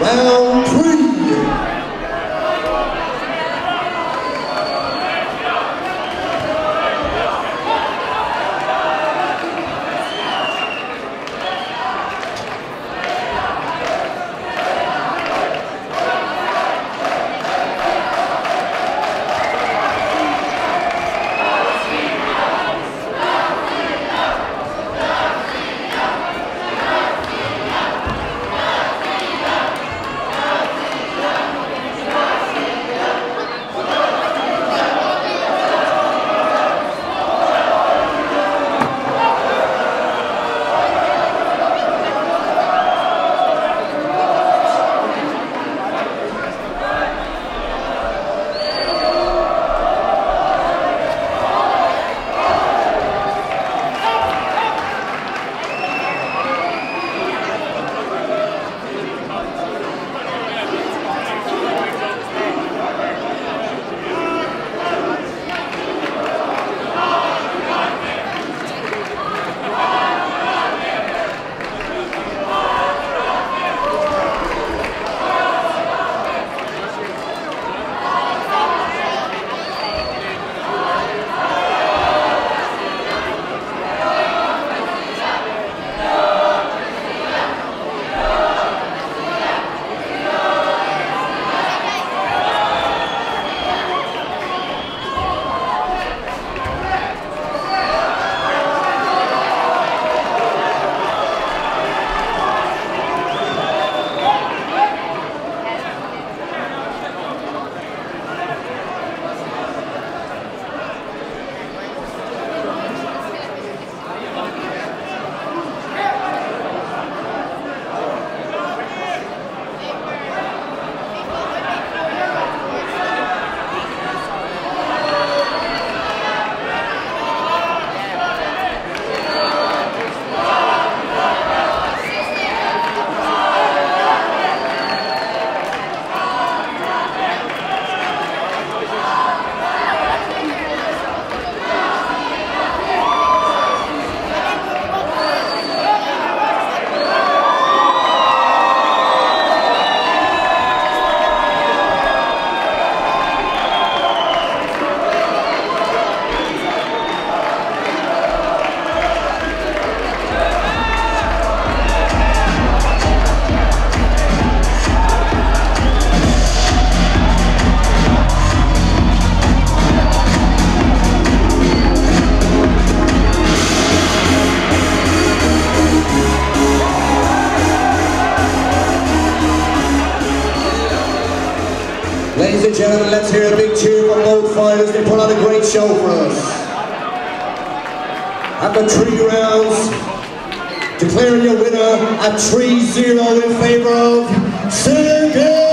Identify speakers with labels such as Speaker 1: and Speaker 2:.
Speaker 1: Round three. gentlemen, let's hear a big cheer for both Fighters. They put on a great show for us. At the three rounds, declaring your winner at 3-0 in favor of Sergey.